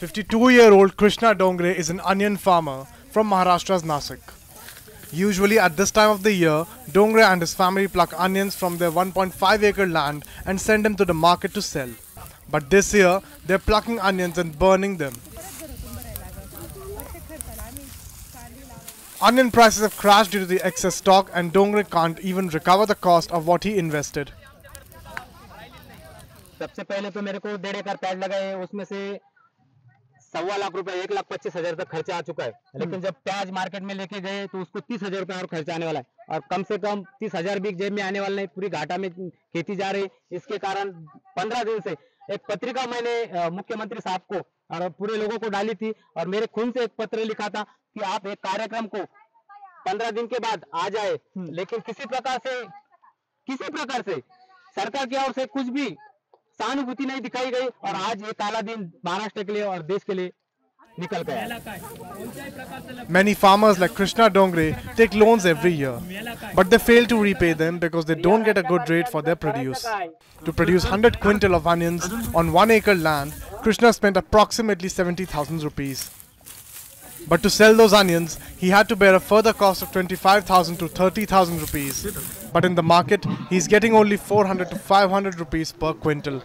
52-year-old Krishna Dongre is an onion farmer from Maharashtra's Nasik. Usually at this time of the year, Dongre and his family pluck onions from their 1.5 acre land and send them to the market to sell. But this year, they're plucking onions and burning them. Onion prices have crashed due to the excess stock and Dongre can't even recover the cost of what he invested. सबसे पहले तो मेरे को डेढ़ एकड़ प्याज लगाए उसमें से सवा लाख रुपए एक लाख पच्चीस हज़ार तक खर्चा आ चुका है। लेकिन जब प्याज मार्केट में लेके गए तो उसको तीस हज़ार रुपए और खर्चा आने वाला है। और कम से कम तीस हज़ार भी जेब में आने वाला नहीं पूरी घाटा में खेती जा रही इसके कारण पंद्रह दिन से एक पत्रिका मैंने मुख्यमंत्री साहब को और पूरे लोगों को डाली थी और मेरे खून से एक पत्र लिखा था कि आप एक कार्यक्रम को पंद्रह दिन के बाद आ जाए। लेकिन किसी प्रकार से किसी प्रकार से सरकार की ओर से कुछ भी सहानुभूति नहीं दिखाई गई और आज ये काला दिन महाराष्ट्र के लिए और देश के लिए निकल गया। Many farmers like Krishna Dongre take loans every year but they fail to repay them because they don't get a good rate for their produce to produce 100 quintal of onions on 1 acre land Krishna spent approximately 70000 rupees But to sell those onions, he had to bear a further cost of 25,000 to 30,000 rupees. But in the market, he's getting only 400 to 500 rupees per quintal.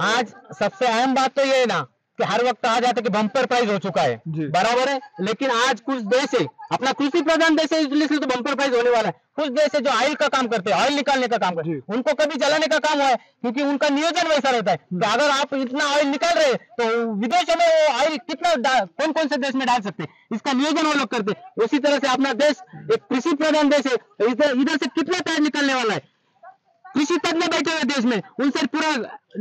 आज सबसे अहम बात तो ये है ना कि हर वक्त कहा जाता है कि बम्पर प्राइस हो चुका है। बराबर है? लेकिन आज कुछ देश है अपना कृषि प्रधान देश है इसलिए तो बम्पर प्राइस होने वाला है। कुछ देश है जो ऑयल का काम करते हैं ऑयल निकालने का काम करते हैं उनको कभी जलाने का काम हुआ है क्योंकि उनका नियोजन वैसा रहता है कि अगर आप इतना ऑयल निकाल रहे तो विदेशों में वो ऑयल कितना कौन कौन से देश में डाल सकते हैं? इसका नियोजन वो लोग करते हैं। उसी तरह से अपना देश एक कृषि प्रधान देश है तो इधर इधर से कितना प्याज निकलने वाला है? कृषि तज्ञ बैठे हुए देश में उनसे पूरा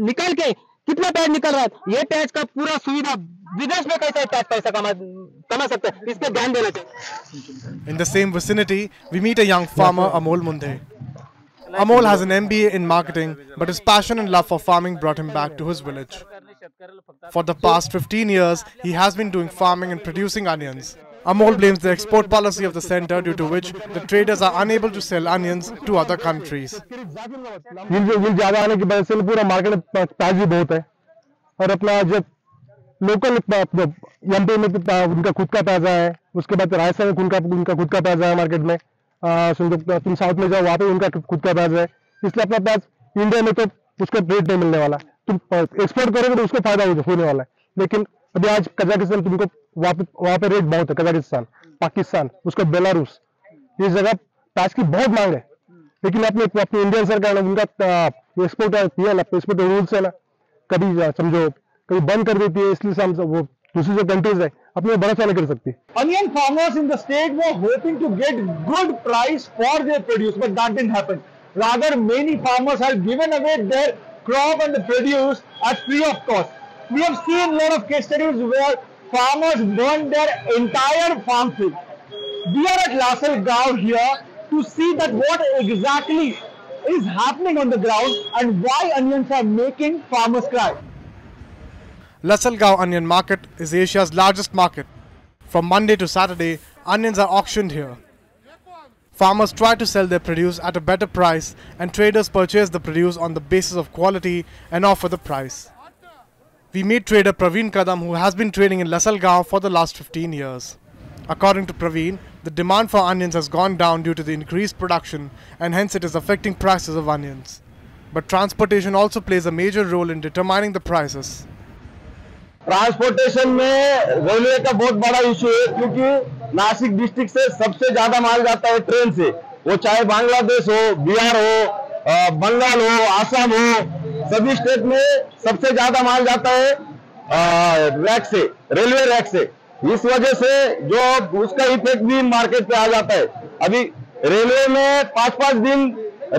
निकाल के कितना प्याज निकल रहा है ये प्याज का पूरा सुविधा विदेश में कैसे प्याज पैसा कमा कमा सकते हैं इस पे ध्यान देना चाहिए In the same vicinity, we meet a young farmer, Amol Mundhe. Amol has an MBA in marketing, but his passion and love for farming brought him back to his village. For the past 15 years, he has been doing farming and producing onions. Amol blames the export policy of the center, due to which the traders are unable to sell onions to other countries. ज़्यादा आने की वजह से पूरा market भी बहुत है। और अपना जो लोकल एमपी में तो उनका खुद का प्याजा है। उसके बाद राजस्थान में उनका उनका खुद का प्याजा है मार्केट में। तुम साउथ में जाओ, वहाँ पे उनका खुद का प्याज है। इसलिए अपना प्याज इंडिया में तो उसका रेट नहीं मिलने वाला। तुम एक्सपोर्ट करोगे तो उसको फ़ायदा होने वाला है। लेकिन अभी आज कजाकिस्तान तुमको वहाँ पर रेट बहुत है, कजाकिस्तान, पाकिस्तान, उसके बेलारूस। इस जगह प्याज की बहुत मांग है। लेकिन अपने अपने इंडियन सरकार ने उनका एक्सपोर्ट एक्सपोर्ट रूल्स है ना, कभी समझो, कभी बंद कर देती है, इसलिए वो दूसरी जो कंट्रीज़ है, अपने भरोसा नहीं कर सकती। Onion farmers in the state were hoping to get good price for their produce but that didn't happen rather many farmers have given away their crop and the produce at free of cost we have seen lot of case studies where farmers burn their entire farm field. We are at Lasal Gaon here to see that what exactly is happening on the ground and why onions are making farmers cry. Lasalgaon Onion Market is Asia's largest market. From Monday to Saturday, onions are auctioned here. Farmers try to sell their produce at a better price, and traders purchase the produce on the basis of quality and offer the price. We meet trader Praveen Kadam, who has been trading in Lasalgaon for the last 15 years. According to Praveen, the demand for onions has gone down due to the increased production, and hence it is affecting prices of onions. But transportation also plays a major role in determining the prices. Transportation में railway का बहुत बड़ा issue है क्योंकि Nashik district से सबसे ज्यादा माल जाता है ट्रेन से वो चाहे बांग्लादेश हो बिहार हो अ, बंगाल हो आसाम हो सभी स्टेट में सबसे ज़्यादा माल जाता है अ, रैक से रेलवे रैक से इस वजह से जो उसका इफ़ेक्ट भी मार्केट पे आ जाता है अभी रेलवे में पाँच पाँच दिन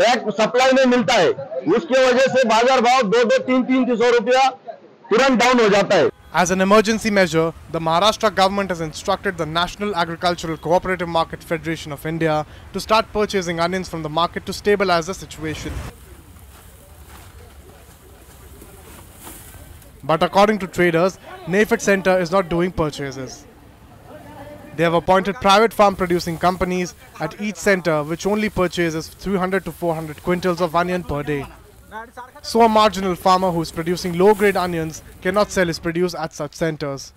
रैक सप्लाई में मिलता है उसकी वजह से बाज़ार भाव दो दो तीन तीन सौ रुपया तुरंत डाउन हो जाता है As an emergency measure, the Maharashtra government has instructed the National Agricultural Cooperative Market Federation of India to start purchasing onions from the market to stabilize the situation. But according to traders, NAFED Center is not doing purchases. They have appointed private farm producing companies at each center which only purchases 300 to 400 quintals of onion per day. So a marginal farmer who is producing low-grade onions cannot sell his produce at such centers.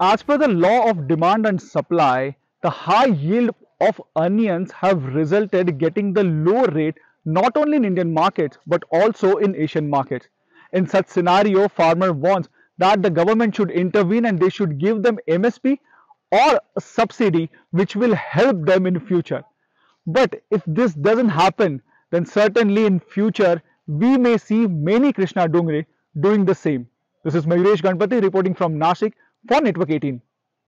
As per the law of demand and supply, the high yield of onions have resulted getting the low rate not only in Indian markets but also in Asian markets. In such scenario, farmer wants that the government should intervene and they should give them MSP or a subsidy which will help them in future. But if this doesn't happen, then certainly in future we may see many Krishna Dungri doing the same. This is Mayuresh Ganpati reporting from Nashik for Network 18.